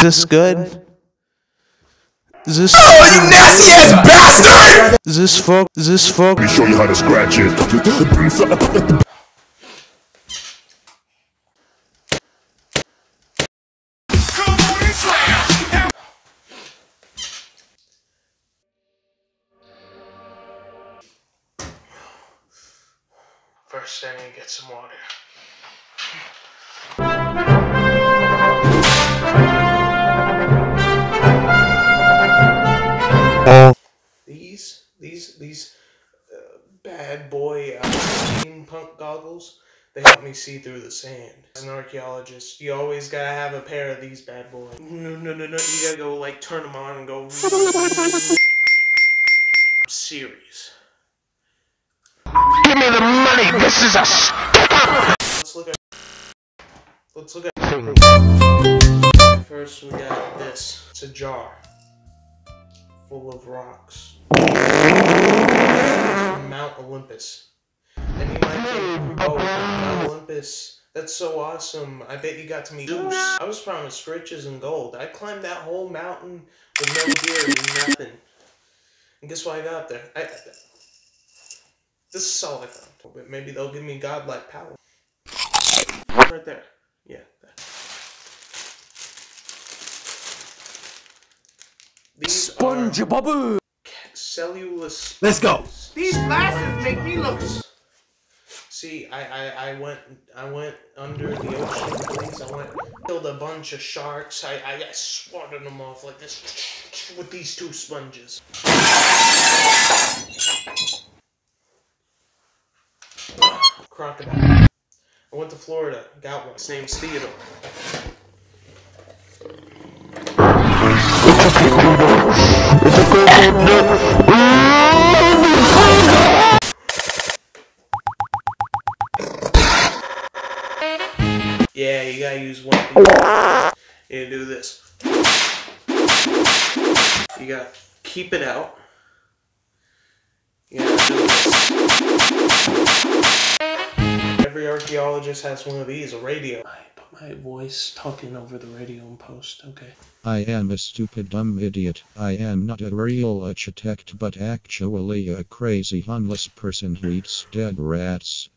Is this good? Is this Oh, you nasty ass bastard! is this fuck is this fuck Let me show you how to scratch it. First I need to get some water. These uh, bad boy uh, steampunk goggles. They help me see through the sand. As an archaeologist, you always gotta have a pair of these bad boys. No, no, no, no. You gotta go like turn them on and go. Series. Give me the money. This is a Let's look at. Let's look at. First, we got this. It's a jar full of rocks. Mount Olympus. Oh, Mount Olympus. That's so awesome. I bet you got to meet Zeus. I was promised riches and gold. I climbed that whole mountain with no gear and nothing. And guess what I got up there? I, I- this is all I found. But maybe they'll give me godlike power. Right there. Yeah. There. These SpongeBob. Are cellulose. Let's go. These glasses make me look. See, I, I, I went I went under the ocean, please. I went killed a bunch of sharks. I, I, I swatted them off like this with these two sponges. Crocodile. I went to Florida, got one. His name's Theodore. Yeah, you gotta use one. and do this. You gotta keep it out. You gotta do this. Every archaeologist has one of these, a radio. I put my voice talking over the radio in post, okay? I am a stupid dumb idiot. I am not a real architect but actually a crazy homeless person who eats dead rats.